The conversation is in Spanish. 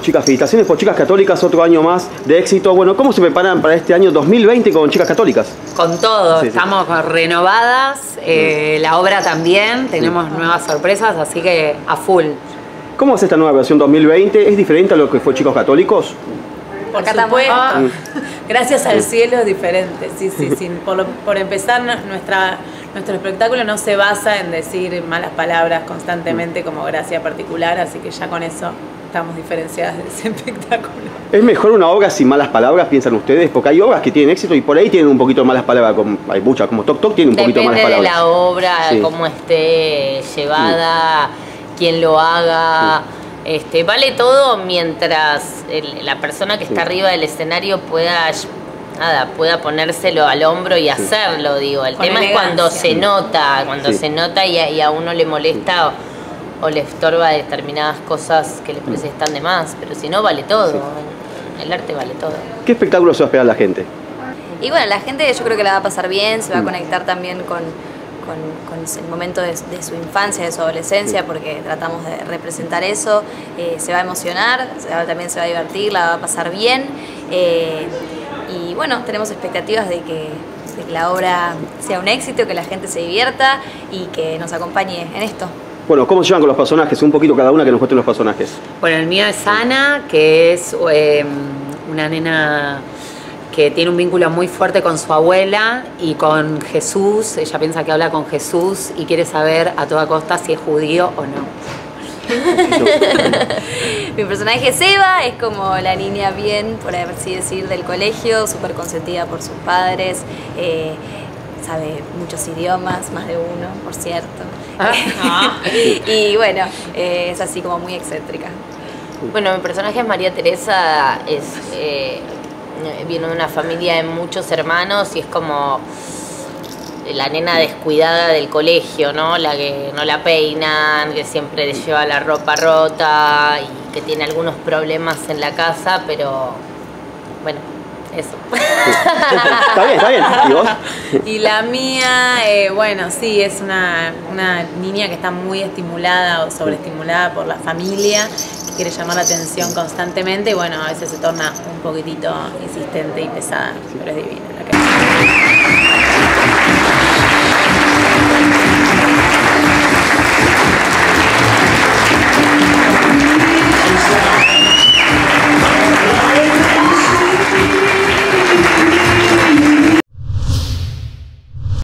Chicas, felicitaciones por Chicas Católicas, otro año más de éxito. Bueno, ¿cómo se preparan para este año 2020 con Chicas Católicas? Con todo, Sí, sí. estamos renovadas, eh, la obra también, tenemos nuevas sorpresas, así que a full. ¿Cómo es esta nueva versión 2020? ¿Es diferente a lo que fue Chicos Católicos? Por Acá estamos. supuesto, Ah. gracias al cielo es diferente. Sí, sí, sí. Por, lo- por empezar, nuestra, nuestro espectáculo no se basa en decir malas palabras constantemente como gracia particular, así que ya con eso estamos diferenciadas de ese espectáculo. ¿Es mejor una obra sin malas palabras, piensan ustedes? Porque hay obras que tienen éxito y por ahí tienen un poquito de malas palabras. como- hay muchas, como Tok Tok tiene un poquito de malas Depende de palabras. la obra, Sí. cómo esté llevada, quién lo haga. Este, vale todo mientras el- la persona que está arriba del escenario pueda nada, pueda ponérselo al hombro y hacerlo, digo. El Con tema es cuando se nota, cuando Sí. se nota y a, y a uno le molesta o, le estorba determinadas cosas que le parece que están de más, pero si no vale todo. El arte vale todo. ¿Qué espectáculo se va a esperar la gente? Y bueno, la gente yo creo que la va a pasar bien, se va a Mm. conectar también con, con, con el momento de, de su infancia, de su adolescencia, porque tratamos de representar eso. Eh, se va a emocionar, se va- también se va a divertir, la va a pasar bien. Eh, y bueno, tenemos expectativas de que, de que la obra sea un éxito, que la gente se divierta y que nos acompañe en esto. Bueno, ¿cómo se llevan con los personajes? Un poquito cada una que nos cuenten los personajes. Bueno, el mío es Ana, que es eh, una nena que tiene un vínculo muy fuerte con su abuela y con Jesús. Ella piensa que habla con Jesús y quiere saber a toda costa si es judío o no. Mi personaje Seba es como la niña bien, por así decir, del colegio, súper consentida por sus padres, eh, sabe muchos idiomas, más de uno, por cierto. Ah. y bueno, eh, es así como muy excéntrica. Bueno, mi personaje es María Teresa, es, eh, viene de una familia de muchos hermanos y es como la nena descuidada del colegio, ¿no? La que no la peinan, que siempre le lleva la ropa rota y que tiene algunos problemas en la casa, pero bueno, eso. Está bien, está bien. ¿Y vos? Y la mía, eh, bueno, sí, es una, una niña que está muy estimulada o sobreestimulada por la familia, que quiere llamar la atención constantemente y bueno, a veces se torna un poquitito insistente y pesada, pero es divina la que